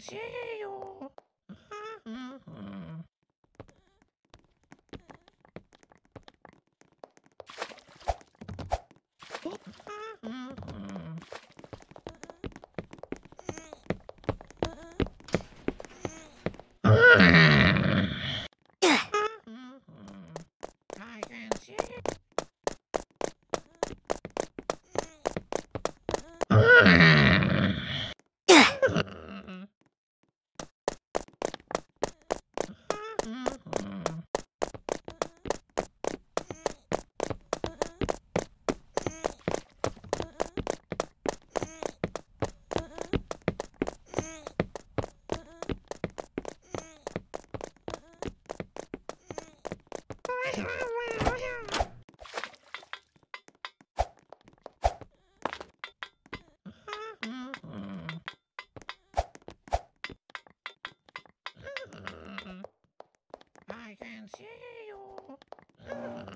can see you. I can see you. 教えようん